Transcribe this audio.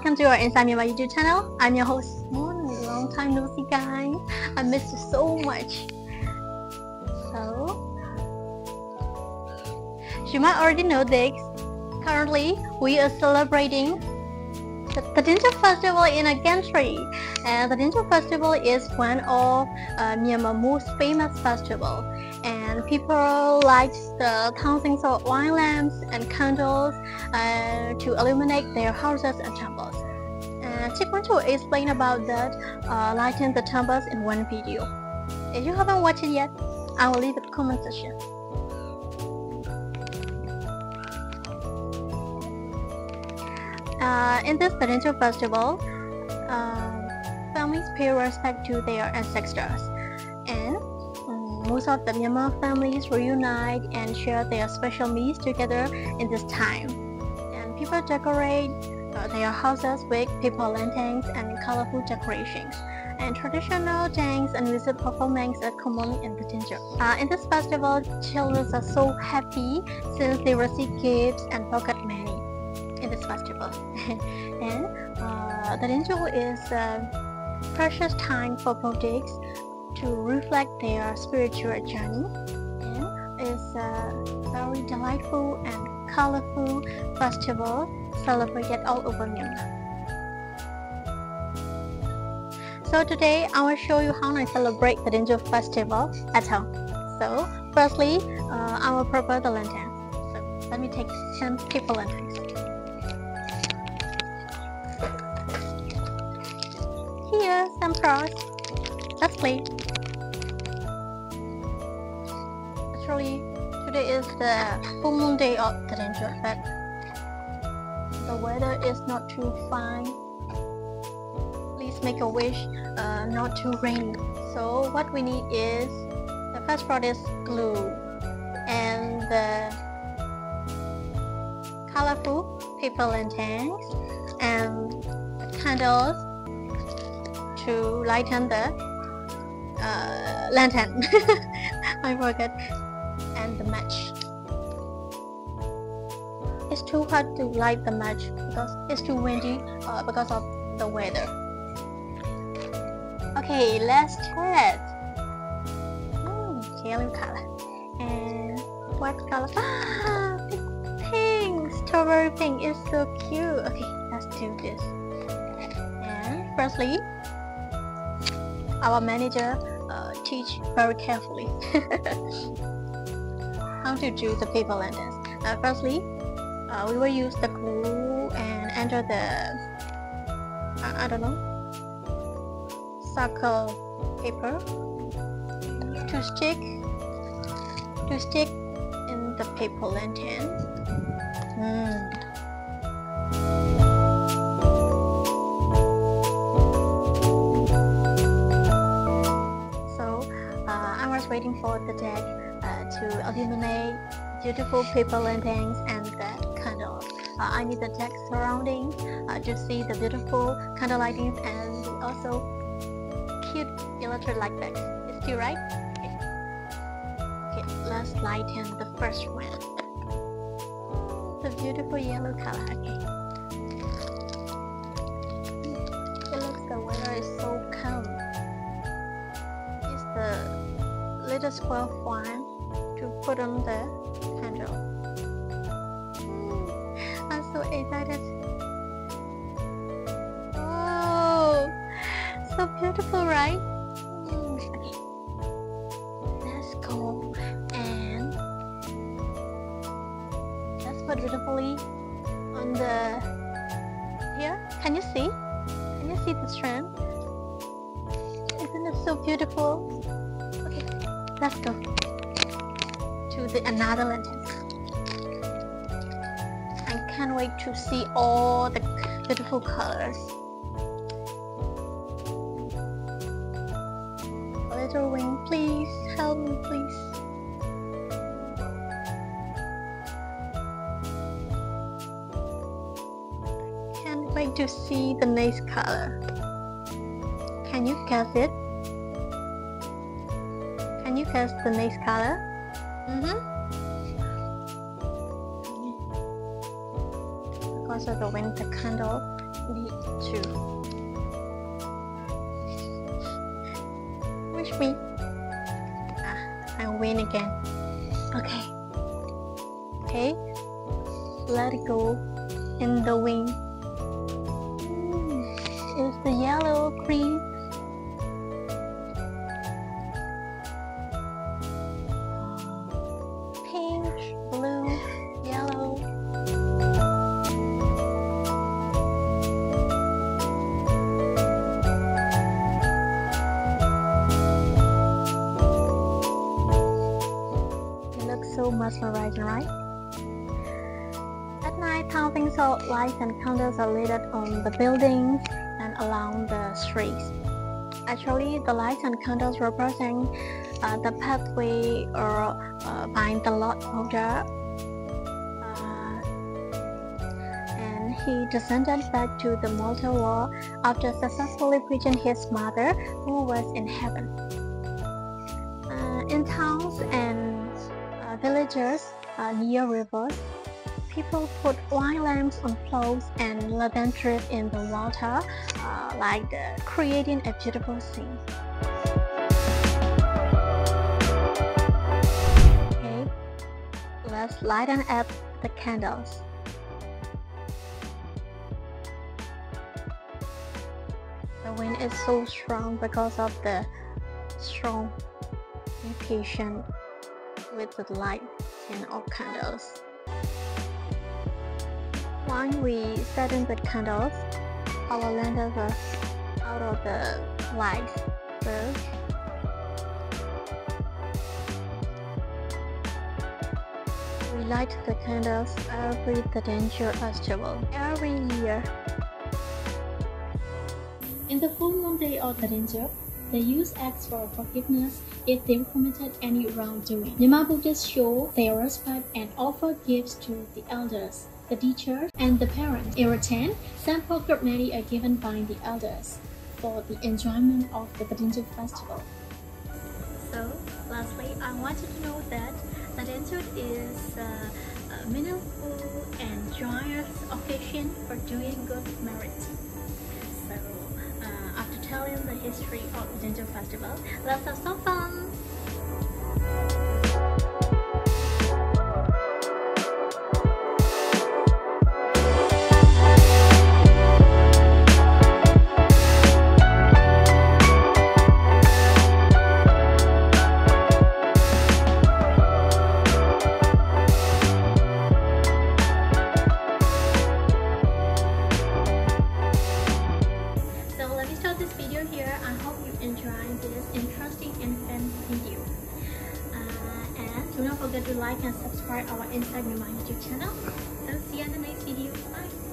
welcome to our Inside Myanmar YouTube channel. I'm your host Moon. Long time no see guys. I missed you so much. So, you might already know this. Currently, we are celebrating the Thadingyut Festival in a country. And the Thadingyut Festival is one of uh, Myanmar's most famous festival. And people light the thousands of wine lamps and candles uh, to illuminate their houses and temples. And I'm going to explain about that uh, lighting the temples in one video. If you haven't watched it yet, I will leave in the comment section. Uh, in this festival, uh, families pay respect to their ancestors and um, most of the Myanmar families reunite and share their special meals together in this time. People decorate uh, their houses with paper lanterns and colorful decorations. And traditional dance and music performances are common in the Thadingyut. Uh, in this festival, children are so happy since they receive gifts and pocket money in this festival. and uh, the Thadingyut is a precious time for Buddhists to reflect their spiritual journey and it's a very delightful and colorful festival celebrated all over Myanmar. So today I will show you how I celebrate the Thadingyut festival at home. So firstly, uh, I will prepare the lantern. So let me take some paper lanterns. Here, some cross. Let's play. Actually, today is the full moon day of Thadingyut, but the weather is not too fine. Please make a wish uh, not too rainy. So what we need is the first part is glue and the colorful paper lanterns and candles to lighten the uh, lantern. I forgot. And the match. It's too hard to light the match because it's too windy uh, because of the weather. Okay, let's test. Mm, yellow color and what color? Ah, pink, strawberry pink is so cute. Okay, let's do this. And firstly, our manager uh, teach very carefully how to do the paper lanterns. Uh, firstly, uh, we will use the glue and enter the I, I don't know circle paper to stick to stick in the paper lantern. Mm. So, I was waiting for the deck to illuminate beautiful paper lanterns and the candles. Uh, I need the deck surrounding uh, to see the beautiful candle lightings and also cute electric light bags. It's cute, right? Okay. okay, let's lighten the first one. The beautiful yellow color. Okay. The is so calm. It's the little square one to put on the candle. I'm so excited. Oh, so beautiful, right? Let's go and let's put beautifully on the here. Can you see? Can you see the strand? Isn't it so beautiful? Okay, let's go to the another. I can't wait to see all the beautiful colors. Little wing, please help me, please. I can't wait to see the next color. Can you guess it? Can you guess the next color? Mm-hmm. Because of the wind, the candle need to. Wish me. Ah, I win again. Okay. Okay. Let it go in the wind. Mm, Is the yellow cream? Night, lights and candles are lit on the buildings and along the streets. Actually, the lights and candles represent uh, the pathway or uh, behind the Lord Buddha. Uh, and he descended back to the mortal world after successfully preaching his mother, who was in heaven. Uh, in towns and uh, villages uh, near rivers, people put wine lamps on floats and drip in the water, uh, like the, creating a beautiful scene. Okay, let's lighten up the candles. The wind is so strong because of the strong radiation with the light and all candles. When we set in the candles, our lantern was out of the lights first. We light the candles every Thadingyut festival every year. In the full moon day of Thadingyut, the youth acts for forgiveness if they've committed any wrongdoing. Myanmar Buddhists show their respect and offer gifts to the elders, the teachers, and the parents. In return, some pocket money are given by the elders for the enjoyment of the Thadingyut festival. So, lastly, I wanted to know that dancer is uh, a meaningful and joyous occasion for doing good merit. So, uh, after telling the history of Dancer Festival, let's have some fun! To like and subscribe our Instagram and YouTube channel. So see you in the next video. Bye.